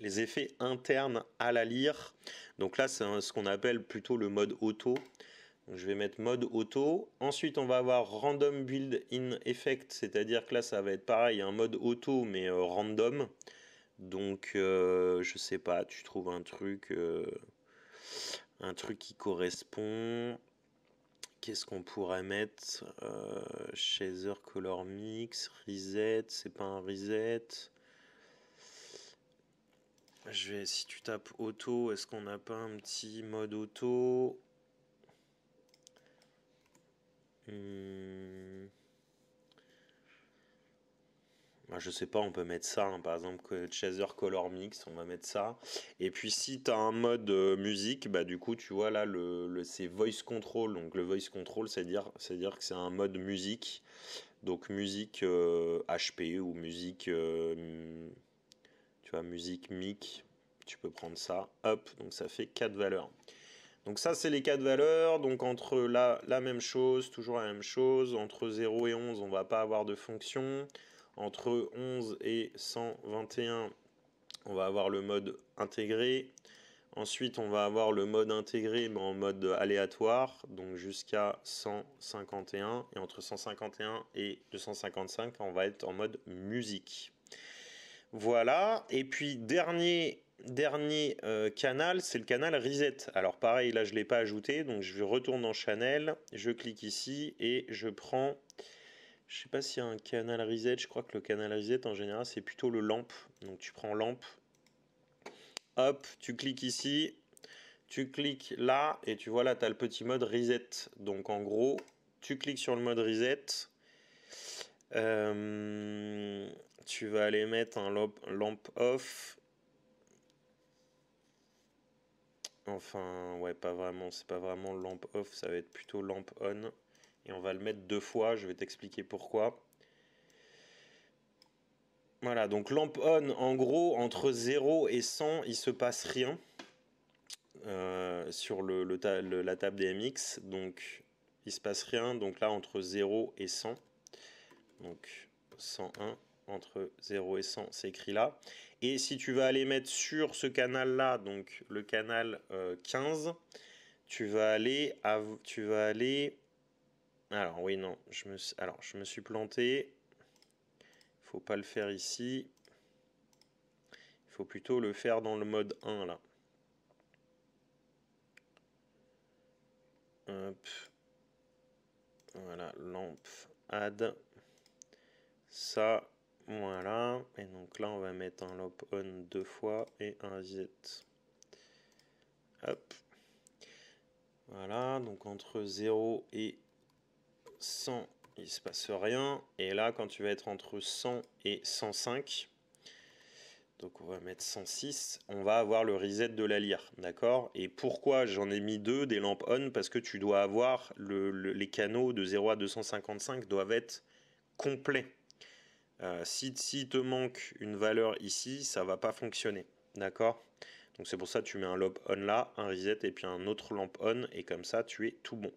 les effets internes à la lyre. Donc là, c'est ce qu'on appelle plutôt le mode auto. je vais mettre mode auto. Ensuite, on va avoir random build-in effect, c'est-à-dire que là, ça va être pareil, un mode auto, mais euh, random. Donc, euh, je sais pas, tu trouves un truc, euh, un truc qui correspond. Qu'est-ce qu'on pourrait mettre euh, Chaser Color Mix, Reset, c'est pas un Reset. Je vais, si tu tapes auto, est-ce qu'on n'a pas un petit mode auto? Hmm. Bah, je sais pas, on peut mettre ça, hein, par exemple, Chaser Color Mix, on va mettre ça. Et puis si tu as un mode euh, musique, bah du coup, tu vois là, le, c'est Voice Control. Donc le Voice Control, c'est dire, c'est dire que c'est un mode musique. Donc musique HP euh, ou musique, euh, tu vois, musique mic. Tu peux prendre ça, hop, donc ça fait quatre valeurs. Donc ça, c'est les quatre valeurs. Donc entre la, la même chose, toujours la même chose. Entre 0 et 11, on va pas avoir de fonction. Entre 11 et 121, on va avoir le mode intégré. Ensuite, on va avoir le mode intégré, mais en mode aléatoire, donc jusqu'à 151. Et entre 151 et 255, on va être en mode musique. Voilà. Et puis, dernier, dernier euh, canal, c'est le canal Reset. Alors, pareil, là, je ne l'ai pas ajouté. Donc, je retourne dans Channel, je clique ici et je prends. Je sais pas s'il y a un canal Reset. Je crois que le canal Reset, en général, c'est plutôt le lampe. Donc, tu prends lampe hop, tu cliques ici, tu cliques là, et tu vois là, tu as le petit mode reset. Donc en gros, tu cliques sur le mode reset. Euh, tu vas aller mettre un lamp, off. Enfin, ouais, pas vraiment, c'est pas vraiment lamp off, ça va être plutôt lamp on. Et on va le mettre deux fois, je vais t'expliquer pourquoi. Voilà, donc lamp on, en gros, entre 0 et 100, il se passe rien euh, sur le, la table DMX. Donc, il se passe rien. Donc là, entre 0 et 100. Donc, 101, entre 0 et 100, c'est écrit là. Et si tu vas aller mettre sur ce canal-là, donc le canal 15, euh, tu vas aller... tu vas aller... Alors, oui, non, je me, alors, je me suis planté faut pas le faire ici. Il faut plutôt le faire dans le mode 1 là. Voilà, lampe, add. Ça, voilà. Et donc là, on va mettre un lamp on deux fois et un z. Hop. Voilà, donc entre 0 et 100 il se passe rien. Et là, quand tu vas être entre 100 et 105, donc on va mettre 106, on va avoir le reset de la lyre, d'accord? Et pourquoi j'en ai mis deux, des lampes on? Parce que tu dois avoir, les canaux de 0 à 255 doivent être complets. Euh, si, si te manque une valeur ici, ça va pas fonctionner, d'accord? Donc c'est pour ça que tu mets un lamp on là, un reset et puis un autre lamp on, et comme ça tu es tout bon.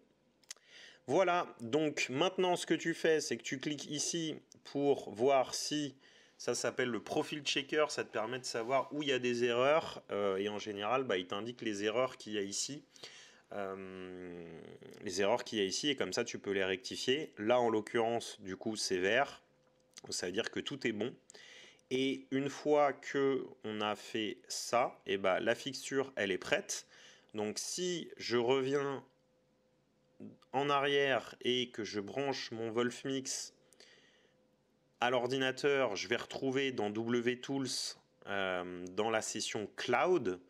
Voilà, donc maintenant ce que tu fais, c'est que tu cliques ici pour voir si ça s'appelle le profil checker, ça te permet de savoir où il y a des erreurs euh, et en général, bah, il t'indique les erreurs qu'il y a ici. Euh, les erreurs qu'il y a ici et comme ça tu peux les rectifier. Là en l'occurrence, du coup, c'est vert. Ça veut dire que tout est bon. Et une fois que on a fait ça, et eh bah, la fixture elle est prête. Donc si je reviens en arrière et que je branche mon Wolfmix à l'ordinateur, je vais retrouver dans WTools, euh, dans la session Cloud,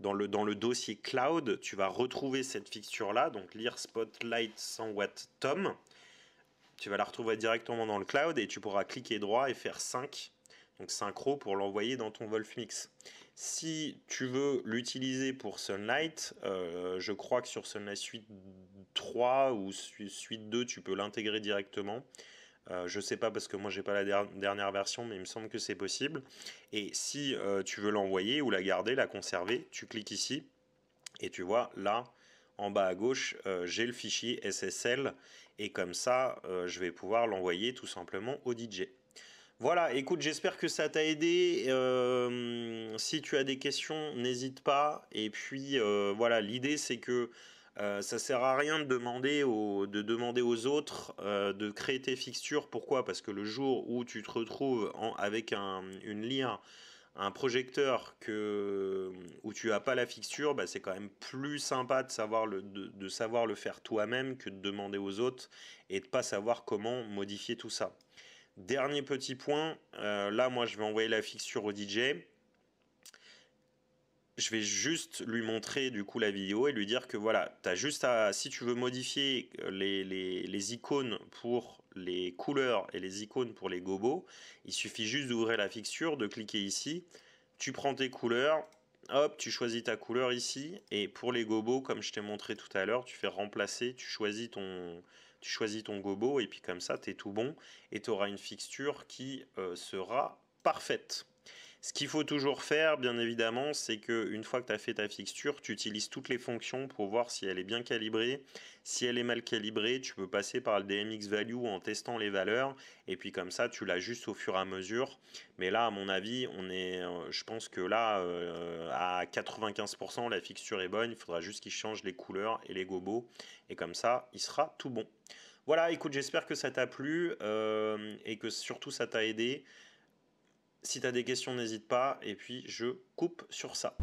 dans le, dans le dossier Cloud, tu vas retrouver cette fixture-là, donc lire Spotlight 100 Watt Tom. Tu vas la retrouver directement dans le cloud et tu pourras cliquer droit et faire 5, donc synchro pour l'envoyer dans ton Wolfmix. Si tu veux l'utiliser pour Sunlight, euh, je crois que sur Sunlight Suite 3 ou Suite 2, tu peux l'intégrer directement. Euh, je ne sais pas parce que moi j'ai pas la dernière version, mais il me semble que c'est possible. Et si euh, tu veux l'envoyer ou la garder, la conserver, tu cliques ici et tu vois là en bas à gauche, j'ai le fichier SSL et comme ça, je vais pouvoir l'envoyer tout simplement au DJ. Voilà, écoute, j'espère que ça t'a aidé. Euh, si tu as des questions, n'hésite pas. Et puis euh, voilà, l'idée c'est que euh, ça sert à rien de demander aux, autres de créer tes fixtures. Pourquoi? Parce que le jour où tu te retrouves avec une lyre, un projecteur où tu n'as pas la fixture, bah, c'est quand même plus sympa de savoir le, de savoir le faire toi-même que de demander aux autres et de pas savoir comment modifier tout ça. Dernier petit point, euh, là moi je vais envoyer la fixture au DJ. Je vais juste lui montrer du coup la vidéo et lui dire que voilà, as juste à, si tu veux modifier les, les, icônes pour les couleurs et les icônes pour les gobos, il suffit juste d'ouvrir la fixture, de cliquer ici, tu prends tes couleurs, hop, tu choisis ta couleur ici, et pour les gobos, comme je t'ai montré tout à l'heure, tu fais remplacer, tu choisis ton, tu choisis ton gobo et puis comme ça, tu es tout bon et tu auras une fixture qui euh, sera parfaite. Ce qu'il faut toujours faire, bien évidemment, c'est qu'une fois que tu as fait ta fixture, tu utilises toutes les fonctions pour voir si elle est bien calibrée. Si elle est mal calibrée, tu peux passer par le DMX Value en testant les valeurs. Et puis comme ça, tu l'ajustes au fur et à mesure. Mais là, à mon avis, on est, euh, je pense que là, euh, à 95%, la fixture est bonne. Il faudra juste qu'il change les couleurs et les gobos. Et comme ça, il sera tout bon. Voilà, écoute, j'espère que ça t'a plu euh, et que surtout ça t'a aidé. Si tu as des questions, n'hésite pas. Et puis, je coupe sur ça.